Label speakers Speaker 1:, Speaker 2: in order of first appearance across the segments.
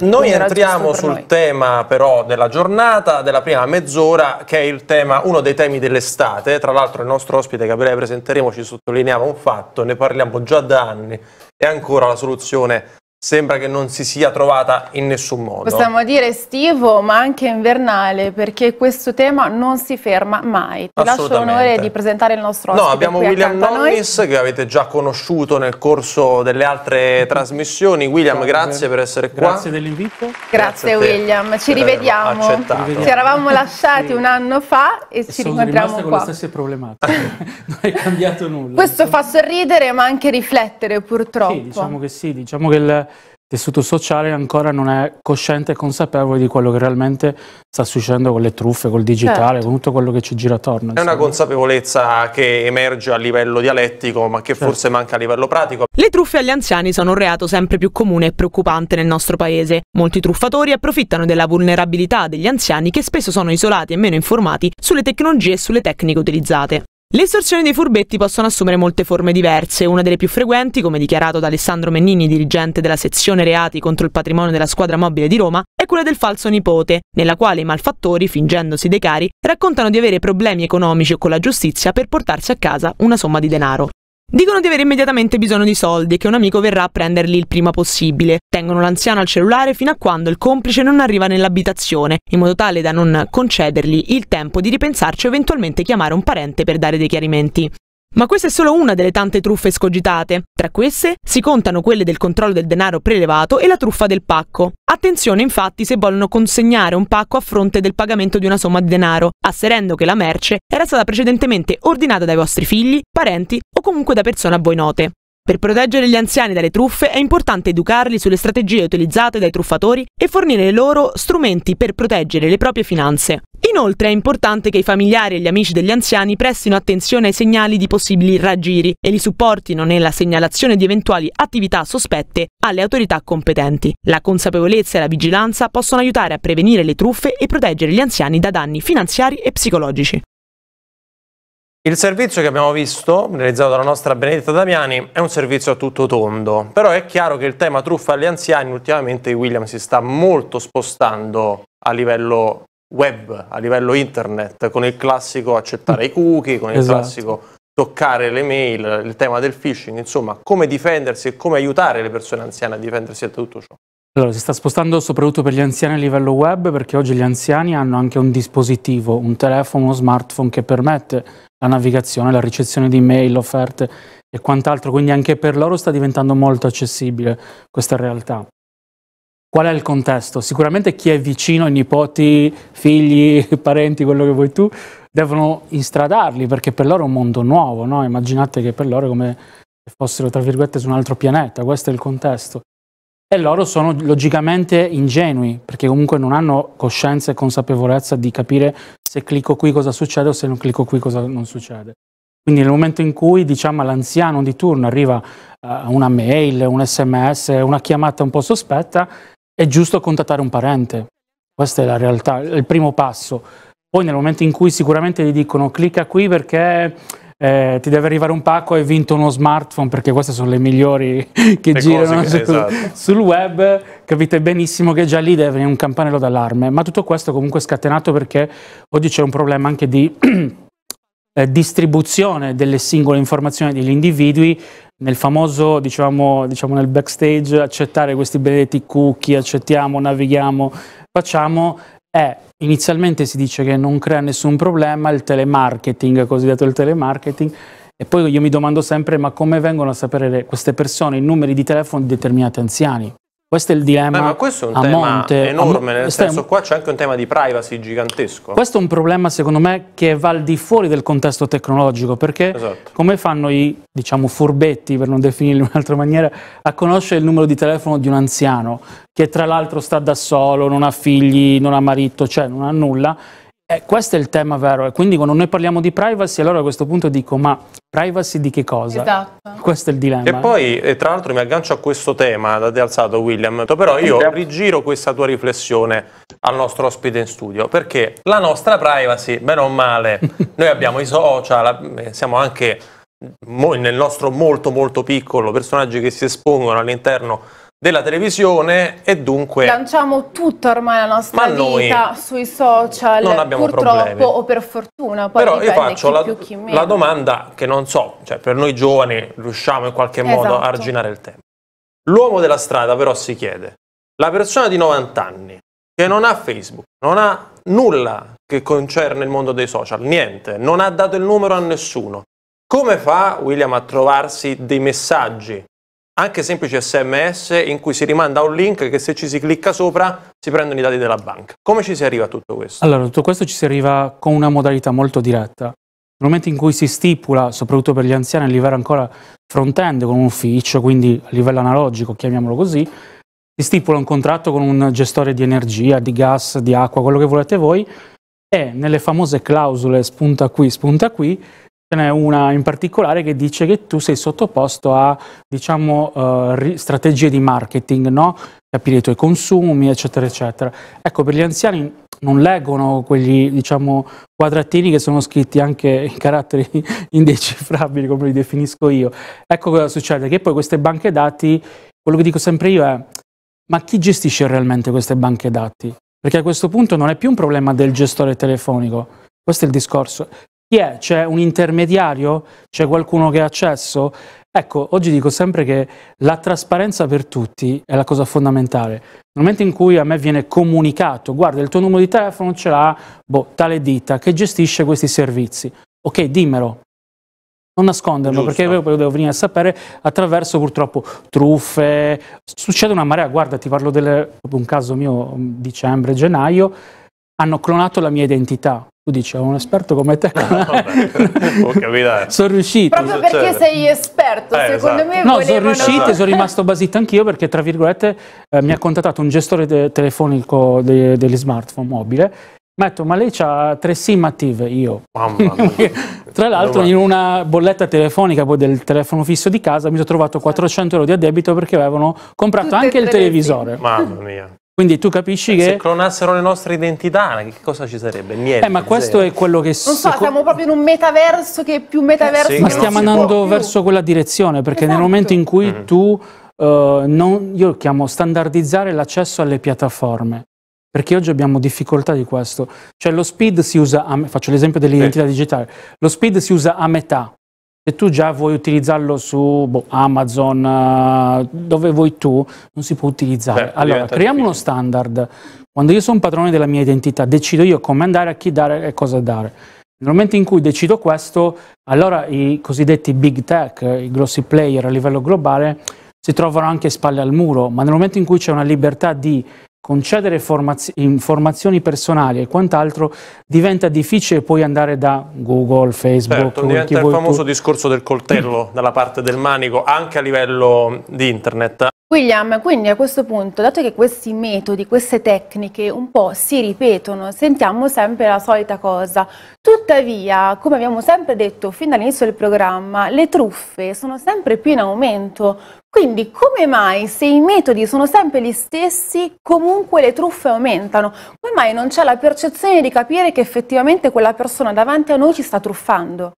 Speaker 1: Noi entriamo sul noi. tema però della giornata, della prima mezz'ora, che è il tema, uno dei temi dell'estate. Tra l'altro il nostro ospite che a breve presenteremo ci sottolineava un fatto, ne parliamo già da anni, e ancora la soluzione sembra che non si sia trovata in nessun modo.
Speaker 2: Possiamo dire estivo ma anche invernale perché questo tema non si ferma mai. Ti lascio l'onore di presentare il nostro ospite.
Speaker 1: No, abbiamo William Nonnis che avete già conosciuto nel corso delle altre trasmissioni. William, grazie per essere
Speaker 3: qua. Grazie dell'invito.
Speaker 2: Grazie, grazie William, ci rivediamo. Accettato. Ci eravamo lasciati sì. un anno fa e, e ci rincontriamo qua.
Speaker 3: con le stesse problematiche. non è cambiato nulla.
Speaker 2: Questo fa sorridere ma anche riflettere purtroppo.
Speaker 3: Sì, diciamo che sì, diciamo che il tessuto sociale ancora non è cosciente e consapevole di quello che realmente sta succedendo con le truffe, col digitale, certo. con tutto quello che ci gira attorno.
Speaker 1: È una consapevolezza che emerge a livello dialettico, ma che certo. forse manca a livello pratico.
Speaker 4: Le truffe agli anziani sono un reato sempre più comune e preoccupante nel nostro paese. Molti truffatori approfittano della vulnerabilità degli anziani che spesso sono isolati e meno informati sulle tecnologie e sulle tecniche utilizzate. Le estorsioni dei furbetti possono assumere molte forme diverse. Una delle più frequenti, come dichiarato da Alessandro Mennini, dirigente della sezione reati contro il patrimonio della squadra mobile di Roma, è quella del falso nipote, nella quale i malfattori, fingendosi dei cari, raccontano di avere problemi economici o con la giustizia per portarsi a casa una somma di denaro. Dicono di avere immediatamente bisogno di soldi e che un amico verrà a prenderli il prima possibile. Tengono l'anziano al cellulare fino a quando il complice non arriva nell'abitazione, in modo tale da non concedergli il tempo di ripensarci o eventualmente chiamare un parente per dare dei chiarimenti. Ma questa è solo una delle tante truffe scogitate. Tra queste si contano quelle del controllo del denaro prelevato e la truffa del pacco. Attenzione infatti se vogliono consegnare un pacco a fronte del pagamento di una somma di denaro, asserendo che la merce era stata precedentemente ordinata dai vostri figli, parenti o comunque da persone a voi note. Per proteggere gli anziani dalle truffe è importante educarli sulle strategie utilizzate dai truffatori e fornire loro strumenti per proteggere le proprie finanze. Inoltre è importante che i familiari e gli amici degli anziani prestino attenzione ai segnali di possibili raggiri e li supportino nella segnalazione di eventuali attività sospette alle autorità competenti. La consapevolezza e la vigilanza possono aiutare a prevenire le truffe e proteggere gli anziani da danni finanziari e psicologici.
Speaker 1: Il servizio che abbiamo visto, realizzato dalla nostra Benedetta Damiani, è un servizio a tutto tondo, però è chiaro che il tema truffa agli anziani ultimamente William si sta molto spostando a livello web, a livello internet, con il classico accettare i cookie, con il esatto. classico toccare le mail, il tema del phishing, insomma, come difendersi e come aiutare le persone anziane a difendersi da tutto ciò.
Speaker 3: Allora, si sta spostando soprattutto per gli anziani a livello web perché oggi gli anziani hanno anche un dispositivo, un telefono, uno smartphone che permette la navigazione, la ricezione di mail, offerte e quant'altro, quindi anche per loro sta diventando molto accessibile questa realtà. Qual è il contesto? Sicuramente chi è vicino ai nipoti, figli, parenti, quello che vuoi tu, devono instradarli perché per loro è un mondo nuovo, no? immaginate che per loro è come se fossero tra virgolette su un altro pianeta, questo è il contesto. E loro sono logicamente ingenui, perché comunque non hanno coscienza e consapevolezza di capire se clicco qui cosa succede o se non clicco qui cosa non succede. Quindi nel momento in cui diciamo all'anziano di turno arriva uh, una mail, un sms, una chiamata un po' sospetta, è giusto contattare un parente. Questa è la realtà, è il primo passo. Poi nel momento in cui sicuramente gli dicono clicca qui perché eh, ti deve arrivare un pacco, hai vinto uno smartphone, perché queste sono le migliori che le girano che, su, esatto. sul web, capite benissimo che già lì deve venire un campanello d'allarme, ma tutto questo comunque è scatenato perché oggi c'è un problema anche di eh, distribuzione delle singole informazioni degli individui nel famoso, diciamo, diciamo nel backstage, accettare questi benedetti cookie, accettiamo, navighiamo, facciamo, è inizialmente si dice che non crea nessun problema il telemarketing, cosiddetto il telemarketing, e poi io mi domando sempre ma come vengono a sapere queste persone i numeri di telefono di determinati anziani? Questo è il dilemma Beh,
Speaker 1: ma questo è un a tema monte, enorme, nel senso qua c'è anche un tema di privacy gigantesco.
Speaker 3: Questo è un problema secondo me che va al di fuori del contesto tecnologico, perché esatto. come fanno i diciamo furbetti, per non definirli in un'altra maniera, a conoscere il numero di telefono di un anziano che tra l'altro sta da solo, non ha figli, non ha marito, cioè non ha nulla eh, questo è il tema vero e quindi quando noi parliamo di privacy allora a questo punto dico ma privacy di che cosa?
Speaker 2: Esatto.
Speaker 3: Questo è il dilemma.
Speaker 1: E poi e tra l'altro mi aggancio a questo tema da te alzato William, però io rigiro questa tua riflessione al nostro ospite in studio perché la nostra privacy, bene o male, noi abbiamo i social, eh, siamo anche nel nostro molto molto piccolo personaggi che si espongono all'interno della televisione e dunque...
Speaker 2: Lanciamo tutto ormai la nostra
Speaker 1: Ma
Speaker 2: vita sui social,
Speaker 1: non abbiamo
Speaker 2: purtroppo
Speaker 1: problemi.
Speaker 2: o per fortuna. Poi
Speaker 1: Però io faccio la,
Speaker 2: più, chi
Speaker 1: la, domanda che non so, cioè per noi giovani riusciamo in qualche modo esatto. a arginare il tema. L'uomo della strada però si chiede, la persona di 90 anni che non ha Facebook, non ha nulla che concerne il mondo dei social, niente, non ha dato il numero a nessuno, come fa William a trovarsi dei messaggi anche semplici sms in cui si rimanda a un link che se ci si clicca sopra si prendono i dati della banca. Come ci si arriva a tutto questo?
Speaker 3: Allora, tutto questo ci si arriva con una modalità molto diretta. Nel momento in cui si stipula, soprattutto per gli anziani a livello ancora front-end con un ufficio, quindi a livello analogico, chiamiamolo così, si stipula un contratto con un gestore di energia, di gas, di acqua, quello che volete voi, e nelle famose clausole spunta qui, spunta qui, Ce n'è una in particolare che dice che tu sei sottoposto a diciamo, uh, strategie di marketing, no? capire i tuoi consumi, eccetera, eccetera. Ecco, per gli anziani non leggono quegli diciamo, quadratini che sono scritti anche in caratteri indecifrabili, come li definisco io. Ecco cosa succede, che poi queste banche dati, quello che dico sempre io è, ma chi gestisce realmente queste banche dati? Perché a questo punto non è più un problema del gestore telefonico, questo è il discorso. Chi è? C'è un intermediario? C'è qualcuno che ha accesso? Ecco, oggi dico sempre che la trasparenza per tutti è la cosa fondamentale. Nel momento in cui a me viene comunicato, guarda, il tuo numero di telefono ce l'ha boh, tale ditta che gestisce questi servizi. Ok, dimmelo. Non nasconderlo, Giusto. perché io devo venire a sapere attraverso purtroppo truffe. Succede una marea, guarda, ti parlo di un caso mio, dicembre, gennaio, hanno clonato la mia identità tu dici, un esperto come te. No,
Speaker 1: vabbè,
Speaker 3: sono riusciti.
Speaker 2: Proprio perché cioè, sei esperto, eh, secondo esatto. me.
Speaker 3: No, sono riusciti, esatto. sono rimasto basito anch'io perché, tra virgolette, eh, mi ha contattato un gestore de telefonico de degli smartphone mobile. Metto, ma lei ha tre SIM attive? Io. Mamma mia. Tra l'altro, in una bolletta telefonica poi del telefono fisso di casa mi sono trovato 400 euro di addebito perché avevano comprato Tutte anche il televisore.
Speaker 1: Mamma mia.
Speaker 3: Quindi tu capisci
Speaker 1: eh,
Speaker 3: che...
Speaker 1: Se clonassero le nostre identità, che cosa ci sarebbe? Niente.
Speaker 3: Eh, ma questo zero. è quello che...
Speaker 2: Non so, siamo proprio in un metaverso che è più metaverso... Eh, sì,
Speaker 3: ma stiamo andando verso quella direzione, perché esatto. nel momento in cui mm. tu... Uh, non, io chiamo standardizzare l'accesso alle piattaforme, perché oggi abbiamo difficoltà di questo. Cioè lo speed si usa, a, faccio l'esempio dell'identità sì. digitale, lo speed si usa a metà, se tu già vuoi utilizzarlo su boh, Amazon, uh, dove vuoi tu, non si può utilizzare. Beh, allora, creiamo uno standard. Quando io sono padrone della mia identità, decido io come andare, a chi dare e cosa dare. Nel momento in cui decido questo, allora i cosiddetti big tech, i grossi player a livello globale, si trovano anche spalle al muro, ma nel momento in cui c'è una libertà di concedere informazioni personali e quant'altro diventa difficile poi andare da Google, Facebook.
Speaker 1: Certo, diventa il famoso tu. discorso del coltello dalla parte del manico anche a livello di internet.
Speaker 2: William, quindi a questo punto, dato che questi metodi, queste tecniche un po' si ripetono, sentiamo sempre la solita cosa. Tuttavia, come abbiamo sempre detto fin dall'inizio del programma, le truffe sono sempre più in aumento. Quindi come mai se i metodi sono sempre gli stessi, comunque le truffe aumentano? Come mai non c'è la percezione di capire che effettivamente quella persona davanti a noi ci sta truffando?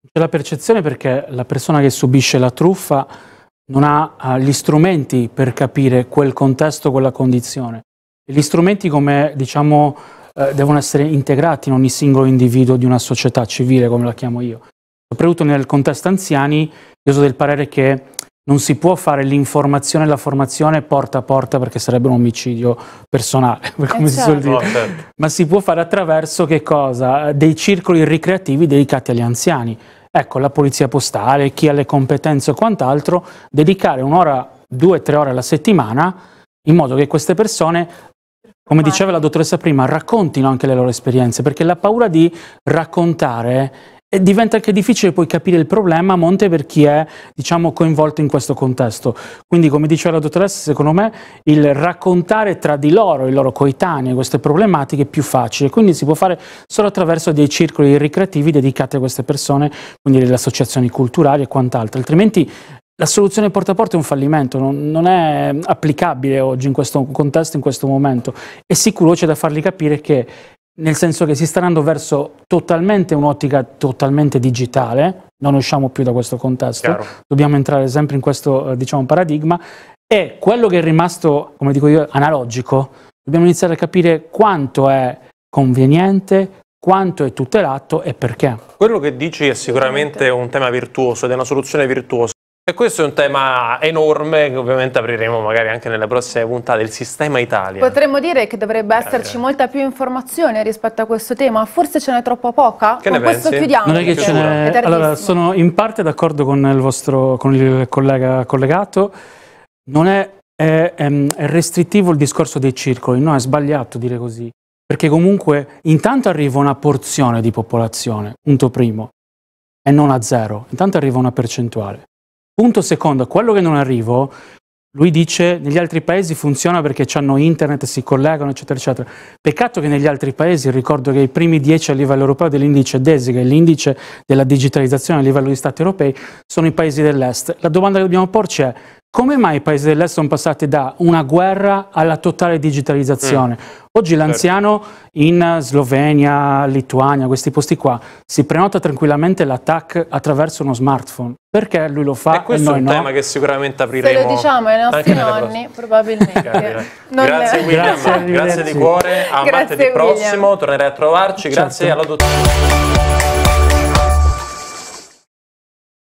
Speaker 3: C'è la percezione perché la persona che subisce la truffa non ha gli strumenti per capire quel contesto, quella condizione. E gli strumenti come diciamo uh, devono essere integrati in ogni singolo individuo di una società civile, come la chiamo io. Soprattutto nel contesto anziani, io sono del parere che non si può fare l'informazione e la formazione porta a porta perché sarebbe un omicidio personale, come si suol dire. Certo. Ma si può fare attraverso che cosa? Dei circoli ricreativi dedicati agli anziani Ecco, la polizia postale, chi ha le competenze o quant'altro, dedicare un'ora, due, tre ore alla settimana in modo che queste persone come diceva la dottoressa prima, raccontino anche le loro esperienze, perché la paura di raccontare e diventa anche difficile poi capire il problema a monte per chi è diciamo, coinvolto in questo contesto. Quindi, come diceva la dottoressa, secondo me il raccontare tra di loro, i loro coetanei, queste problematiche è più facile. Quindi si può fare solo attraverso dei circoli ricreativi dedicati a queste persone, quindi le associazioni culturali e quant'altro. Altrimenti la soluzione porta a porta è un fallimento, non, non, è applicabile oggi in questo contesto, in questo momento. È sicuro c'è da fargli capire che nel senso che si sta andando verso totalmente un'ottica totalmente digitale, non usciamo più da questo contesto, Chiaro. dobbiamo entrare sempre in questo eh, diciamo, paradigma E quello che è rimasto, come dico io, analogico, dobbiamo iniziare a capire quanto è conveniente, quanto è tutelato e perché.
Speaker 1: Quello che dici è sicuramente un tema virtuoso ed è una soluzione virtuosa. E questo è un tema enorme che ovviamente apriremo magari anche nelle prossime puntate, il sistema Italia.
Speaker 2: Potremmo dire che dovrebbe esserci molta più informazione rispetto a questo tema, forse ce n'è troppo poca?
Speaker 1: Che
Speaker 2: con
Speaker 1: ne
Speaker 2: questo
Speaker 1: pensi?
Speaker 2: chiudiamo.
Speaker 3: Non è che ce n'è... Allora, sono in parte d'accordo con il vostro con il collega collegato, non è, è, è restrittivo il discorso dei circoli, no, è sbagliato dire così, perché comunque intanto arriva una porzione di popolazione, punto primo, e non a zero, intanto arriva una percentuale. Punto secondo, quello che non arrivo, lui dice negli altri paesi funziona perché hanno internet, si collegano, eccetera, eccetera. Peccato che negli altri paesi, ricordo che i primi dieci a livello europeo dell'indice DESI, che è l'indice della digitalizzazione a livello di Stati europei, sono i paesi dell'est. La domanda che dobbiamo porci è come mai i paesi dell'est sono passati da una guerra alla totale digitalizzazione? Mm. Oggi l'anziano in Slovenia, Lituania, questi posti qua, si prenota tranquillamente l'attacco attraverso uno smartphone. Perché lui lo fa
Speaker 1: e questo
Speaker 3: e noi
Speaker 1: è un
Speaker 3: no?
Speaker 1: tema che sicuramente apriremo.
Speaker 2: Se lo diciamo ai nostri nonni, probabilmente.
Speaker 1: grazie William, grazie, grazie di cuore, a
Speaker 2: grazie
Speaker 1: martedì
Speaker 2: William.
Speaker 1: prossimo, tornerei a trovarci, grazie
Speaker 3: certo.
Speaker 1: alla dottoressa.